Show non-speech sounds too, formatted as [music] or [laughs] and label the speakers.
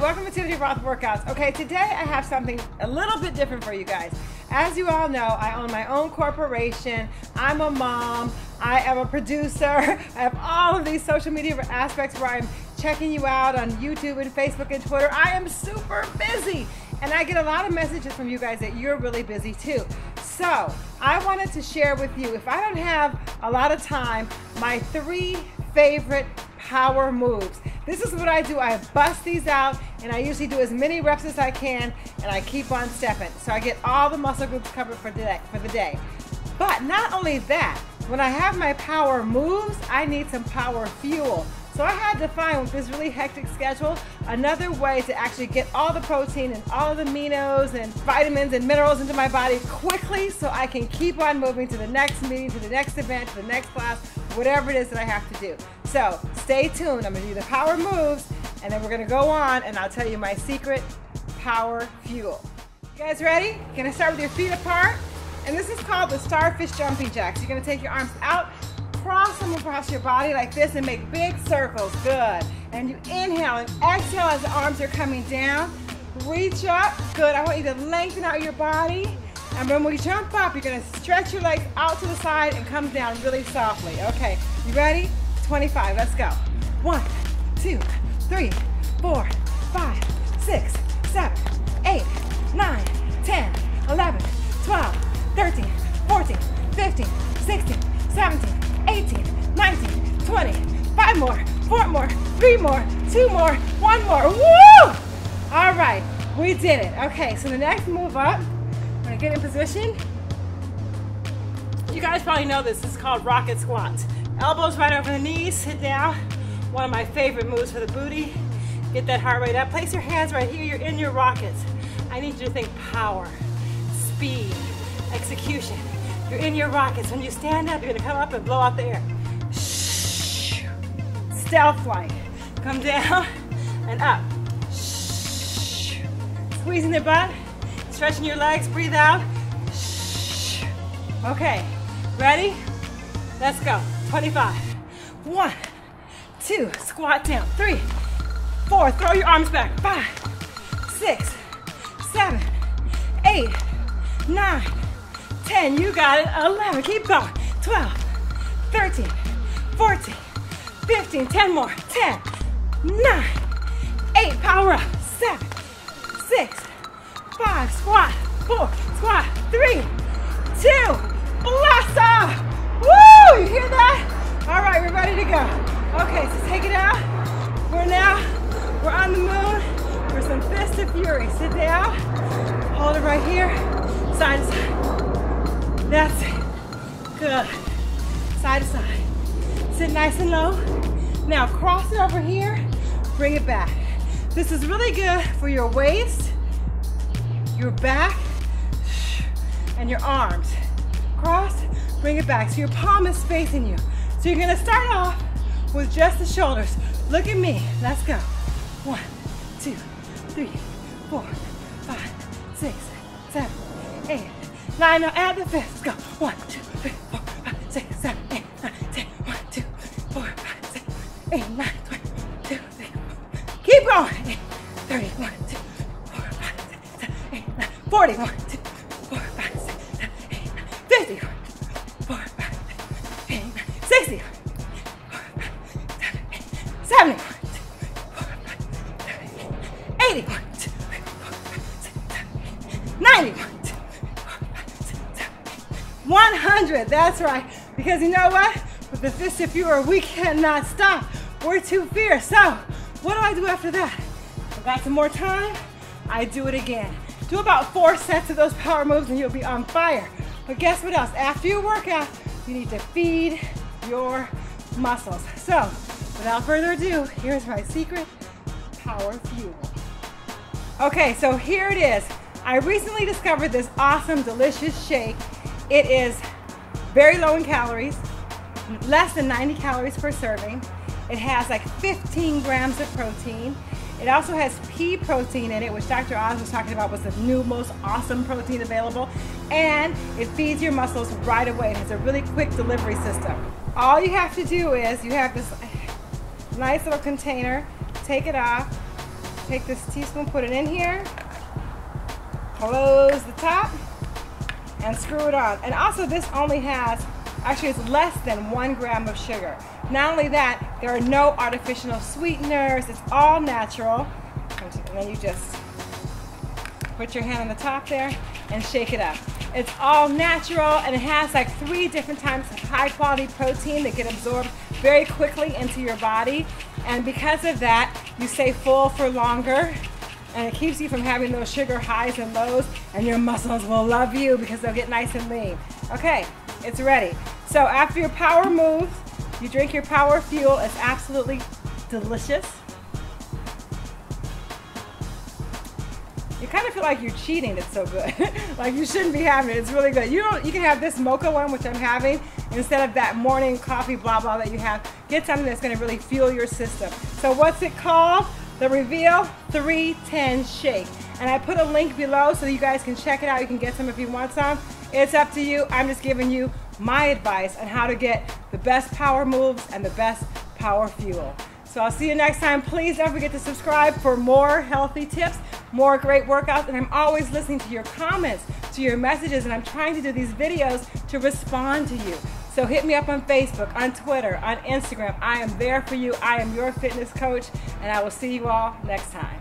Speaker 1: welcome to Tiffany Rothe Workouts. Okay, today I have something a little bit different for you guys. As you all know, I own my own corporation. I'm a mom. I am a producer. [laughs] I have all of these social media aspects where I'm checking you out on YouTube and Facebook and Twitter. I am super busy. And I get a lot of messages from you guys that you're really busy too. So I wanted to share with you, if I don't have a lot of time, my three favorite power moves. This is what I do. I bust these out and I usually do as many reps as I can and I keep on stepping. So I get all the muscle groups covered for the day. For the day. But not only that, when I have my power moves, I need some power fuel. So I had to find with this really hectic schedule another way to actually get all the protein and all the aminos and vitamins and minerals into my body quickly so I can keep on moving to the next meeting, to the next event, to the next class, whatever it is that I have to do. So stay tuned. I'm gonna do the power moves and then we're gonna go on and I'll tell you my secret power fuel. You guys ready? Gonna start with your feet apart. And this is called the starfish jumping jacks. You're gonna take your arms out cross them across your body like this and make big circles. Good. And you inhale and exhale as the arms are coming down. Reach up. Good. I want you to lengthen out your body. And when we jump up, you're to stretch your legs out to the side and come down really softly. Okay. You ready? 25. Let's go. One, two, three, four, five, six, seven, eight, nine, 10, 11, 12, 13, 14, 15, 16, 17, 18, 19, 20, five more, four more, three more, two more, one more. Woo! All right, we did it. Okay, so the next move up, I'm gonna get in position. You guys probably know this, is called rocket squats. Elbows right over the knees, sit down. One of my favorite moves for the booty. Get that heart rate up. Place your hands right here, you're in your rockets. I need you to think power, speed, execution. You're in your rockets. When you stand up, you're gonna come up and blow out the air. Stealth flight. Come down [laughs] and up. Squeezing the butt, stretching your legs, breathe out. Okay, ready? Let's go. 25. One, two, squat down. Three, four, throw your arms back. Five, six, seven, eight, nine, 10, you got it. 11, keep going. 12, 13, 14, 15, 10 more. 10, 9, 8, power up. 7, 6, 5, squat. 4, down, hold it right here, side to side. That's it. Good. Side to side. Sit nice and low. Now cross it over here, bring it back. This is really good for your waist, your back, and your arms. Cross, bring it back. So your palm is facing you. So you're gonna start off with just the shoulders. Look at me. Let's go. One, two, three, four, six, seven, eight, Nine, now add the fifth. Let's go. One, two, three, four, five, six, seven, eight, nine, ten. One, two, four, five, six, eight, nine, twenty, two, three, four. Keep going. Eight, thirty, one, two, four, five, six, seven, eight, nine, forty, 100, that's right. Because you know what? With the fist of fury, we cannot stop. We're too fierce. So, what do I do after that? I got some more time, I do it again. Do about four sets of those power moves and you'll be on fire. But guess what else? After your workout, you need to feed your muscles. So, without further ado, here's my secret power fuel. Okay, so here it is. I recently discovered this awesome, delicious shake it is very low in calories, less than 90 calories per serving. It has like 15 grams of protein. It also has pea protein in it, which Dr. Oz was talking about was the new most awesome protein available. And it feeds your muscles right away. It has a really quick delivery system. All you have to do is you have this nice little container, take it off, take this teaspoon, put it in here, close the top, and screw it on. And also this only has, actually it's less than one gram of sugar. Not only that, there are no artificial sweeteners, it's all natural. And then you just put your hand on the top there and shake it up. It's all natural and it has like three different types of high quality protein that get absorbed very quickly into your body. And because of that, you stay full for longer and it keeps you from having those sugar highs and lows and your muscles will love you because they'll get nice and lean. Okay, it's ready. So after your power moves, you drink your power fuel. It's absolutely delicious. You kind of feel like you're cheating. It's so good. [laughs] like you shouldn't be having it. It's really good. You don't. You can have this mocha one, which I'm having, instead of that morning coffee blah blah that you have. Get something that's going to really fuel your system. So what's it called? The Reveal 310 Shake. And I put a link below so you guys can check it out. You can get some if you want some. It's up to you. I'm just giving you my advice on how to get the best power moves and the best power fuel. So I'll see you next time. Please don't forget to subscribe for more healthy tips, more great workouts, and I'm always listening to your comments, to your messages, and I'm trying to do these videos to respond to you. So hit me up on Facebook, on Twitter, on Instagram. I am there for you. I am your fitness coach, and I will see you all next time.